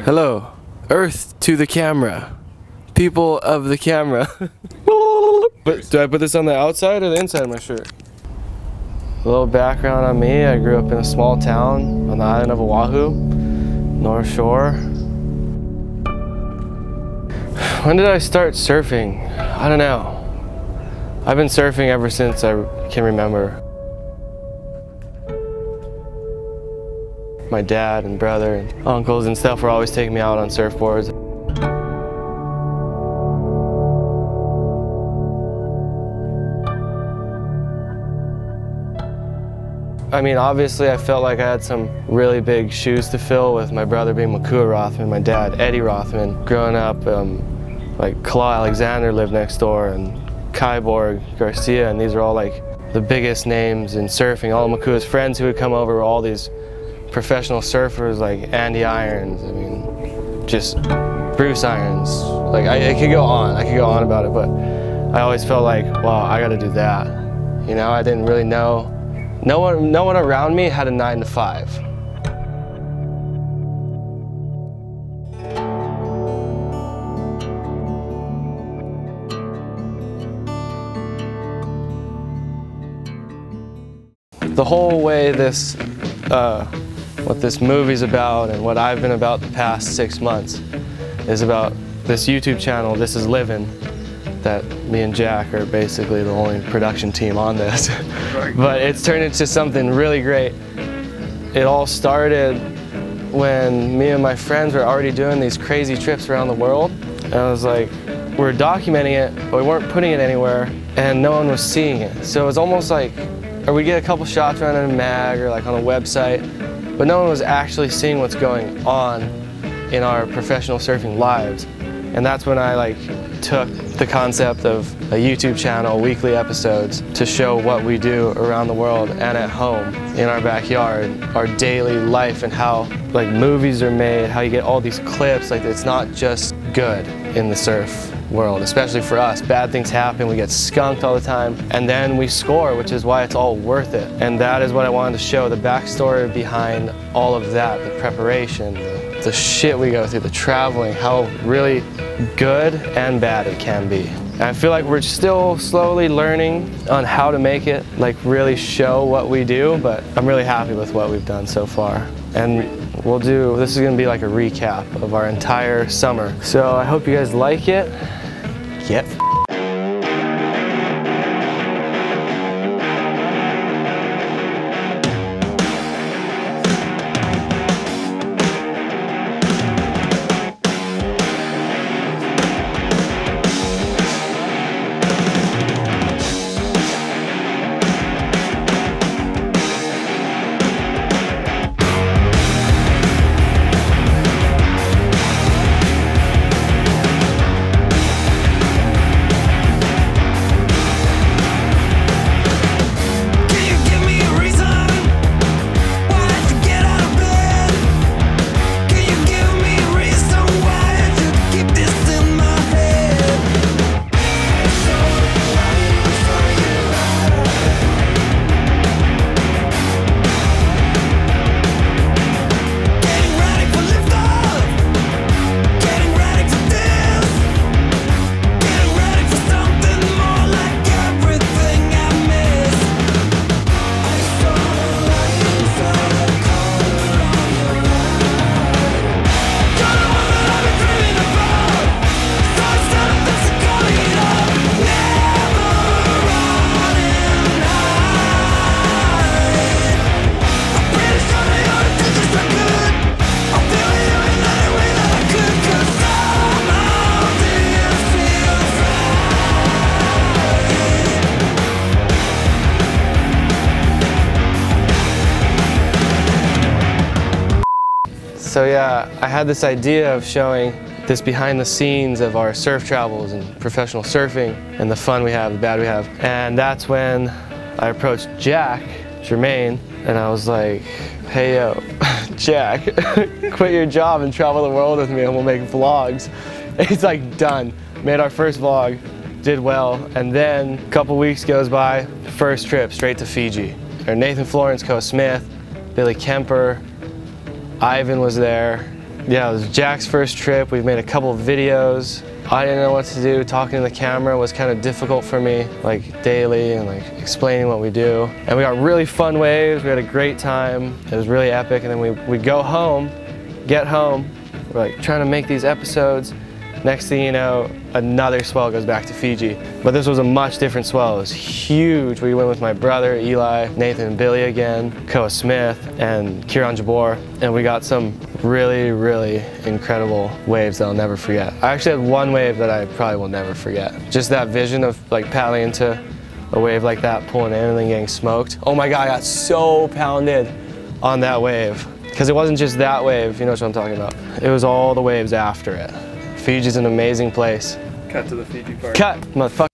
Hello, Earth to the camera. People of the camera. but do I put this on the outside or the inside of my shirt? A little background on me. I grew up in a small town on the island of Oahu, North Shore. When did I start surfing? I don't know. I've been surfing ever since I can remember. My dad and brother and uncles and stuff were always taking me out on surfboards. I mean, obviously I felt like I had some really big shoes to fill with my brother being Makua Rothman, my dad, Eddie Rothman. Growing up, um, like Kala Alexander lived next door and Kyborg Garcia, and these are all like the biggest names in surfing. All Makua's friends who would come over were all these professional surfers like Andy Irons, I mean, just Bruce Irons. Like, I, I could go on, I could go on about it, but I always felt like, wow, I gotta do that. You know, I didn't really know no one, no one around me had a nine to five. The whole way this, uh, what this movie's about and what I've been about the past six months is about this YouTube channel, This Is Livin', that me and Jack are basically the only production team on this. but it's turned into something really great. It all started when me and my friends were already doing these crazy trips around the world. And I was like, we are documenting it, but we weren't putting it anywhere, and no one was seeing it. So it was almost like, or we get a couple shots around in a mag or like on a website, but no one was actually seeing what's going on in our professional surfing lives. And that's when I like took the concept of a YouTube channel, weekly episodes, to show what we do around the world and at home in our backyard, our daily life and how like movies are made, how you get all these clips, like it's not just good in the surf world, especially for us. Bad things happen, we get skunked all the time, and then we score, which is why it's all worth it. And that is what I wanted to show, the backstory behind all of that, the preparation, the, the shit we go through, the traveling, how really good and bad it can be. And I feel like we're still slowly learning on how to make it, like really show what we do, but I'm really happy with what we've done so far. And we'll do, this is gonna be like a recap of our entire summer. So I hope you guys like it. Get So yeah, I had this idea of showing this behind the scenes of our surf travels and professional surfing and the fun we have, the bad we have. And that's when I approached Jack, Germain, and I was like, hey yo, Jack, quit your job and travel the world with me and we'll make vlogs. And he's like, done. Made our first vlog, did well, and then a couple weeks goes by, first trip straight to Fiji. Or Nathan Florence, Koa Smith, Billy Kemper, Ivan was there, yeah, it was Jack's first trip. We've made a couple videos. I didn't know what to do. Talking to the camera was kind of difficult for me, like daily and like explaining what we do. And we got really fun waves. We had a great time. It was really epic. And then we, we go home, get home. We're like trying to make these episodes. Next thing you know, another swell goes back to Fiji. But this was a much different swell. It was huge. We went with my brother, Eli, Nathan and Billy again, Koa Smith, and Kiron Jabour. And we got some really, really incredible waves that I'll never forget. I actually had one wave that I probably will never forget. Just that vision of like paddling into a wave like that, pulling in and then getting smoked. Oh my God, I got so pounded on that wave. Because it wasn't just that wave, you know what I'm talking about. It was all the waves after it. Fiji's an amazing place. Cut to the Fiji part. Cut, motherfucker.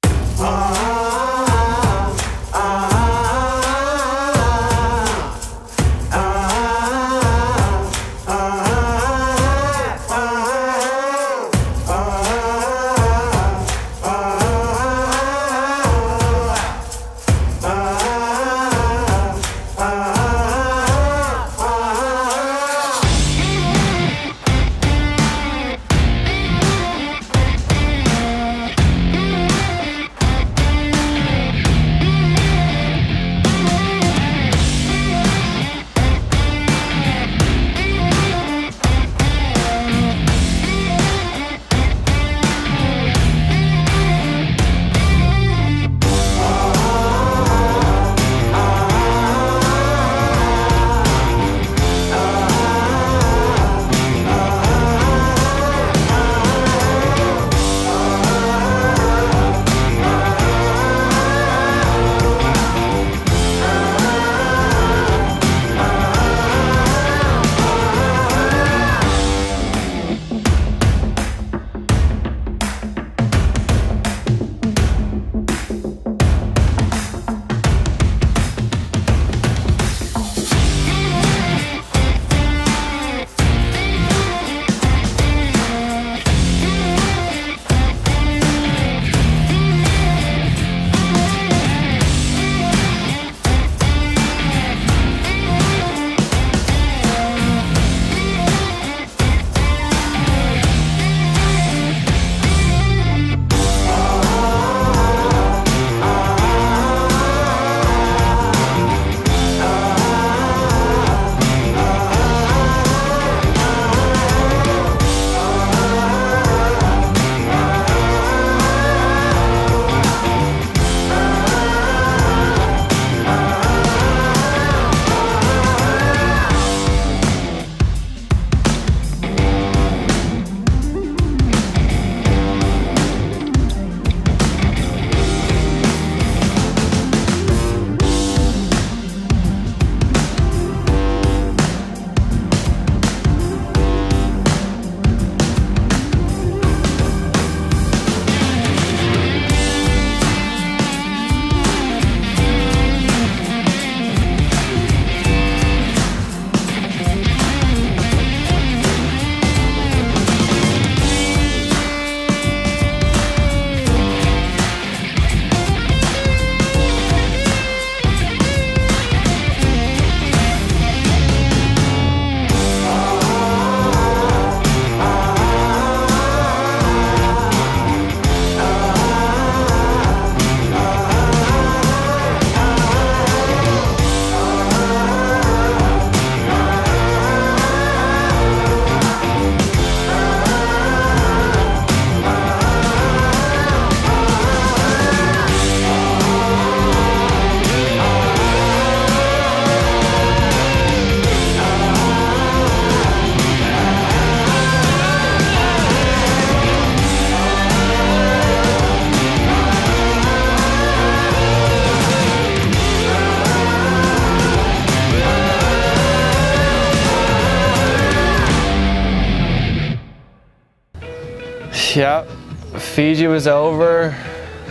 Was over.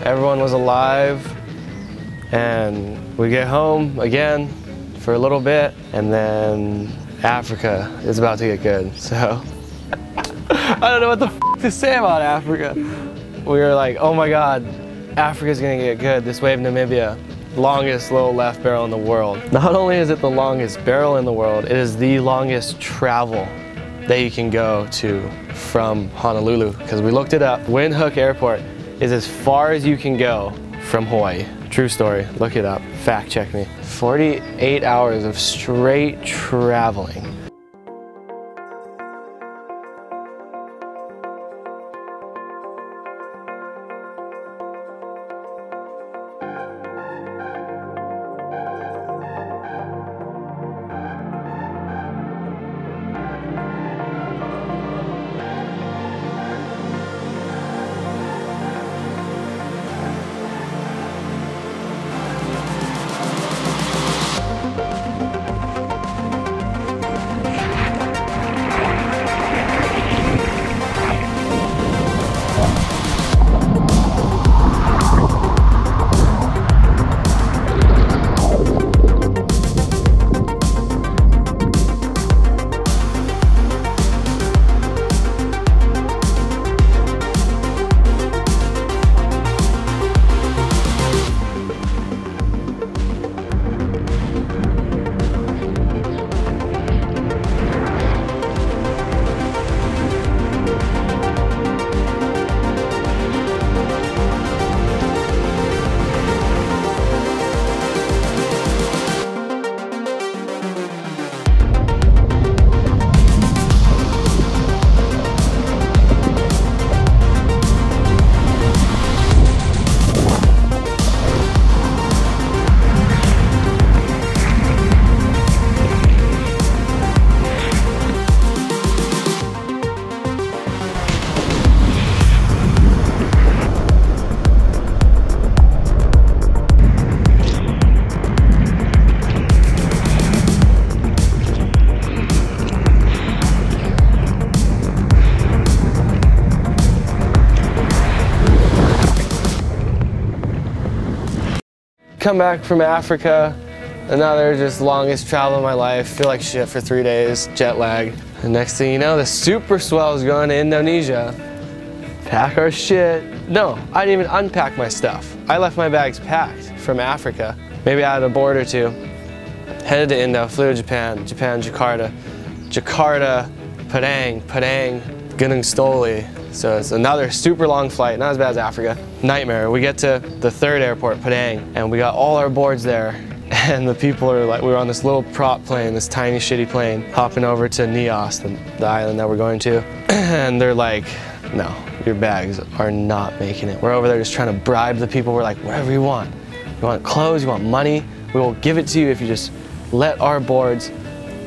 Everyone was alive. And we get home again for a little bit. And then Africa is about to get good. So I don't know what the to say about Africa. We were like, oh my God, Africa's gonna get good. This wave Namibia, longest little left barrel in the world. Not only is it the longest barrel in the world, it is the longest travel that you can go to from Honolulu because we looked it up. Windhoek Airport is as far as you can go from Hawaii. True story, look it up, fact check me. 48 hours of straight traveling. Come back from Africa, another just longest travel of my life. Feel like shit for three days, jet lag. And next thing you know, the super swell is going to Indonesia. Pack our shit. No, I didn't even unpack my stuff. I left my bags packed from Africa. Maybe I had a board or two. Headed to Indo, flew to Japan, Japan, Jakarta, Jakarta, Padang, Padang, Gunungsitoli, so it's another super long flight, not as bad as Africa. Nightmare. We get to the third airport, Padang, and we got all our boards there. And the people are like, we were on this little prop plane, this tiny shitty plane, hopping over to Nias, the, the island that we're going to. And they're like, no, your bags are not making it. We're over there just trying to bribe the people. We're like, whatever you want. You want clothes, you want money, we will give it to you if you just let our boards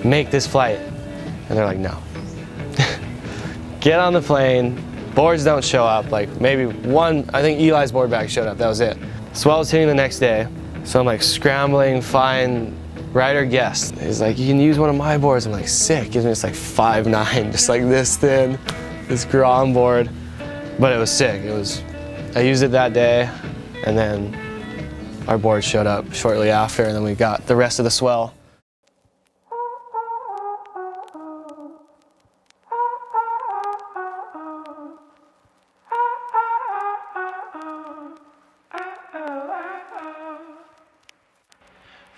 make this flight. And they're like, no. Get on the plane, Boards don't show up. Like maybe one, I think Eli's board bag showed up. That was it. Swell was hitting the next day. So I'm like scrambling, find rider guest. He's like, you can use one of my boards. I'm like, sick. Gives me this like five nine, just like this thin, this Grom board. But it was sick. It was, I used it that day and then our board showed up shortly after and then we got the rest of the swell.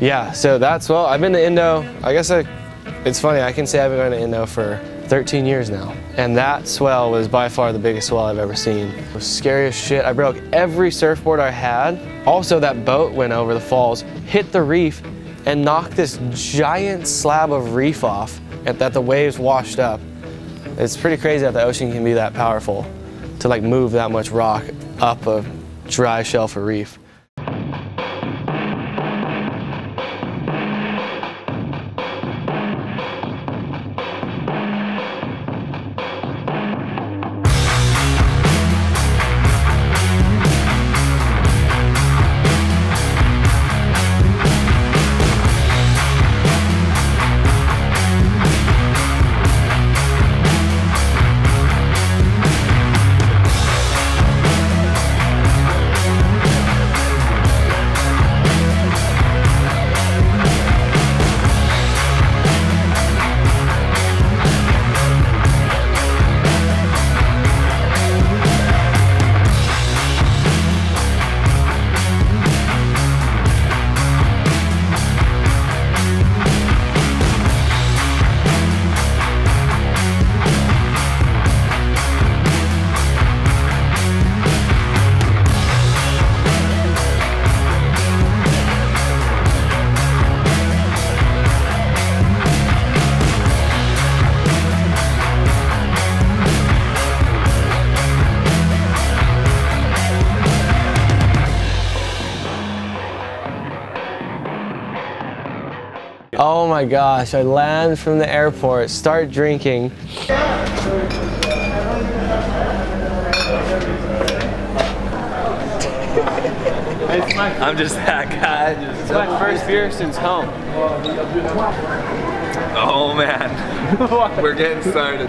Yeah, so that's well. I've been to Indo. I guess I, it's funny. I can say I've been going to Indo for 13 years now, and that swell was by far the biggest swell I've ever seen. It was scary as shit. I broke every surfboard I had. Also, that boat went over the falls, hit the reef, and knocked this giant slab of reef off that the waves washed up. It's pretty crazy that the ocean can be that powerful to like move that much rock up a dry shelf of reef. Oh my gosh, I land from the airport, start drinking. I'm just that guy. It's my first beer since home. oh man, we're getting started.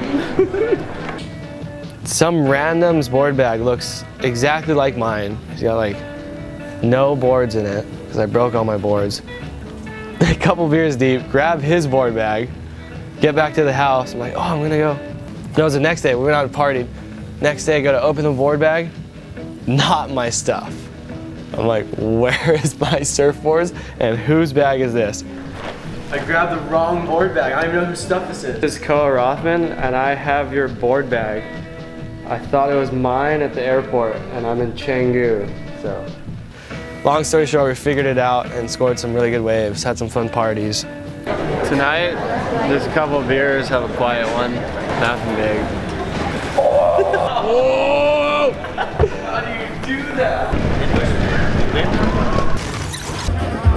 Some random's board bag looks exactly like mine. It's got like no boards in it because I broke all my boards. A couple beers deep, grab his board bag, get back to the house. I'm like, oh, I'm gonna go. No, it was the next day. We went out and partied. Next day, I go to open the board bag, not my stuff. I'm like, where is my surfboards and whose bag is this? I grabbed the wrong board bag. I don't even know whose stuff this is. This is Koa Rothman, and I have your board bag. I thought it was mine at the airport, and I'm in Canggu, so. Long story short, we figured it out and scored some really good waves, had some fun parties. Tonight, there's a couple of beers, have a quiet one, nothing big. Oh! How do you do that?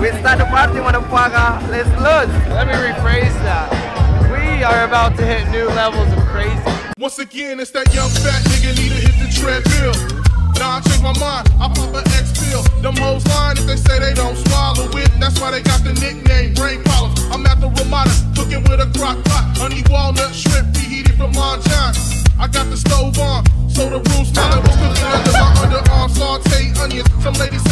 We start the party, motherfucker. Let's lose. Let me rephrase that. We are about to hit new levels of crazy. Once again, it's that young fat nigga need to hit the treadmill. Nah, I changed my mind, I pop an X pill. Them hoes lying if they say they don't swallow it. That's why they got the nickname brain problems. I'm at the Ramada, cooking with a crock pot. Honey walnut shrimp, reheated from John. I got the stove on, so the room smell like what's cooking under my underarm. Saute onions. Some ladies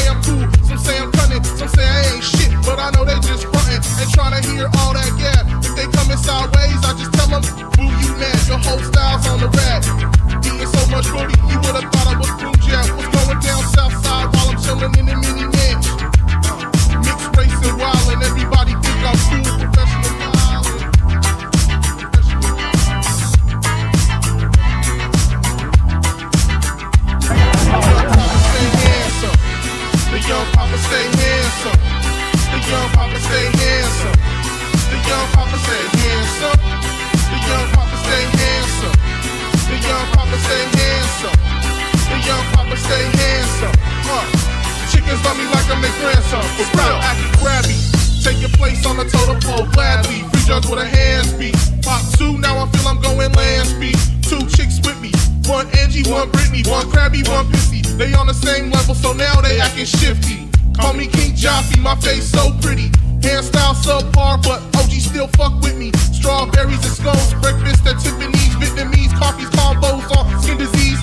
one Brittany, one Krabby, one Pissy. They on the same level, so now they acting shifty. Call me King Joffy, my face so pretty. Hairstyle subpar, but OG still fuck with me. Strawberries and scones, breakfast at Tiffany's, Vietnamese coffees, combos on skin disease.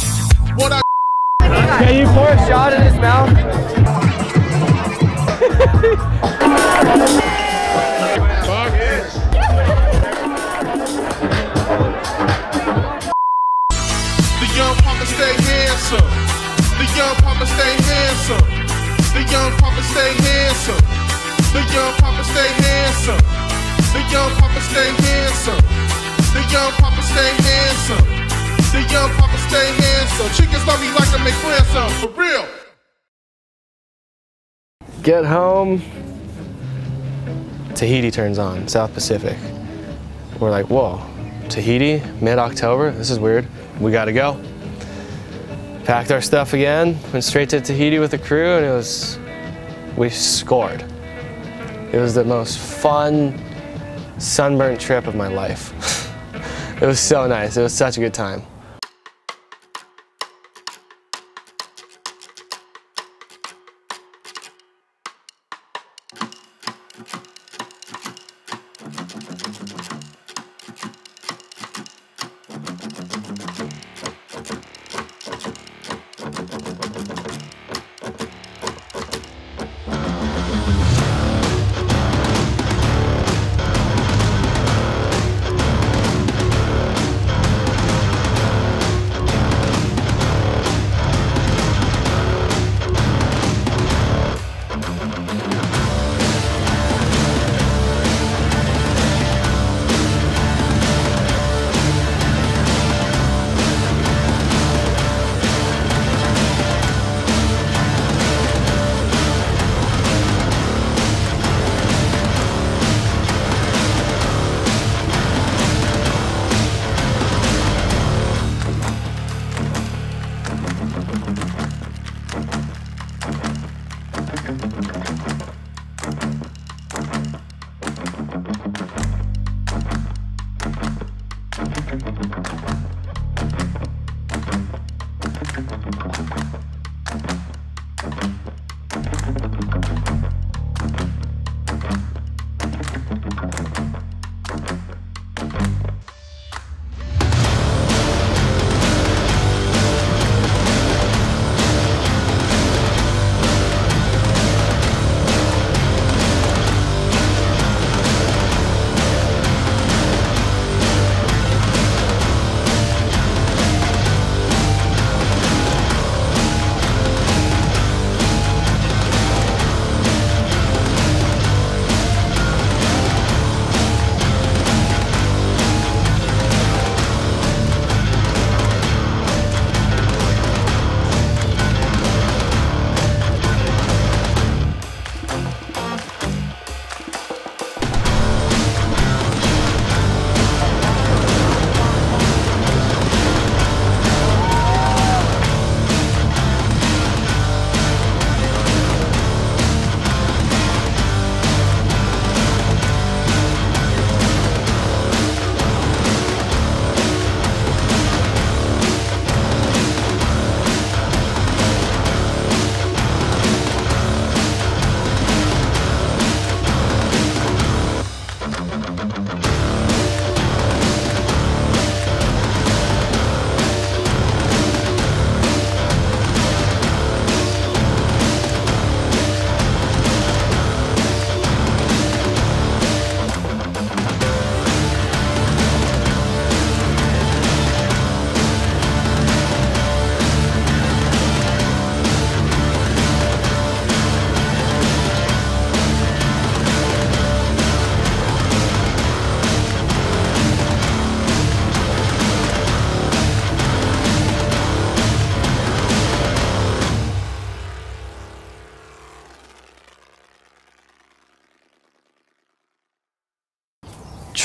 What I Can you pour a shot in his mouth? handsome. The young papa stay handsome. The young papa stay handsome. The young papa stay handsome. The young papa stay handsome. The young papa stay handsome. The young papa stay handsome. Chickens love me like a McGrandsome, for real. Get home. Tahiti turns on, South Pacific. We're like, whoa, Tahiti, mid-October? This is weird. We gotta go. Packed our stuff again, went straight to Tahiti with the crew, and it was, we scored. It was the most fun, sunburnt trip of my life. it was so nice. It was such a good time.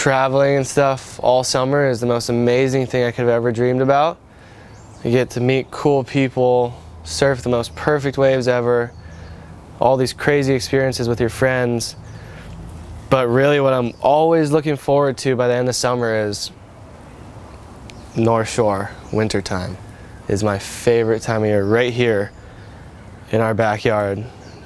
Traveling and stuff all summer is the most amazing thing I could have ever dreamed about. You get to meet cool people, surf the most perfect waves ever, all these crazy experiences with your friends. But really what I'm always looking forward to by the end of summer is North Shore, wintertime is my favorite time of year. Right here in our backyard,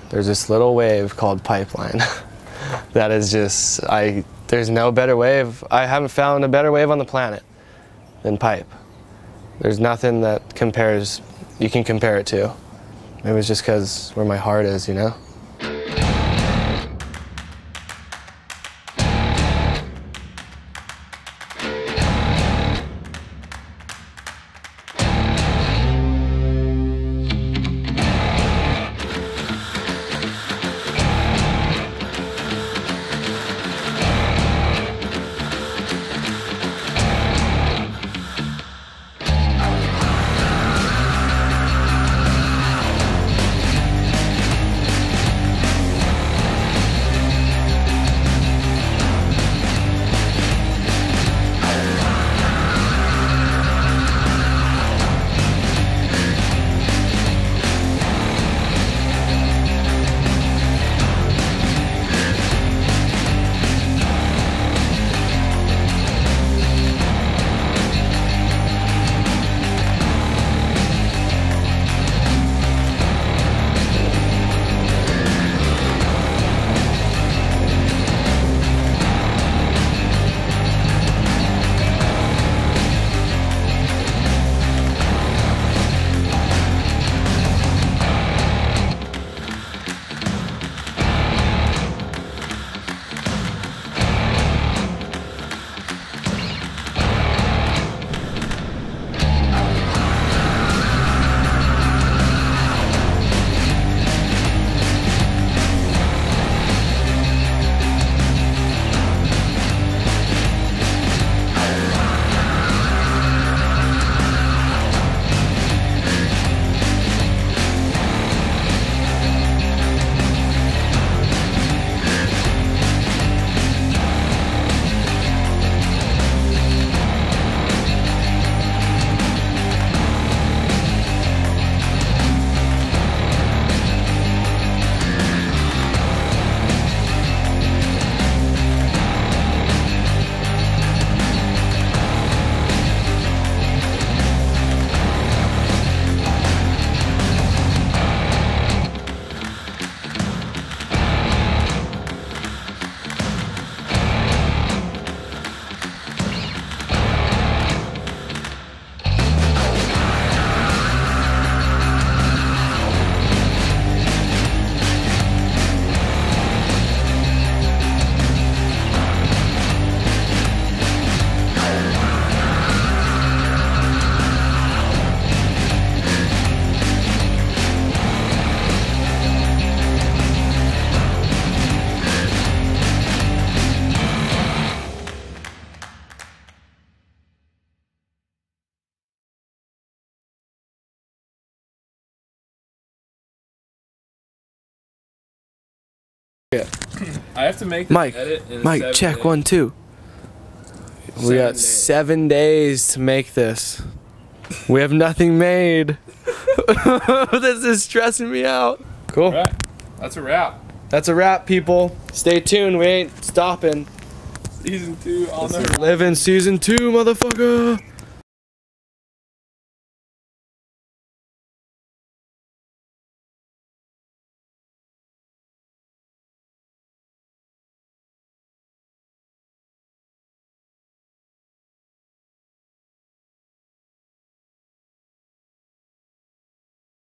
there's this little wave called Pipeline. that is just, I there's no better wave. I haven't found a better wave on the planet than pipe. There's nothing that compares, you can compare it to. Maybe it's just because where my heart is, you know? I have to make this Mike, edit in Mike, seven check days. one, two. We got days. seven days to make this. We have nothing made. this is stressing me out. Cool. Right. That's a wrap. That's a wrap, people. Stay tuned. We ain't stopping. Season two on the Living season two, motherfucker.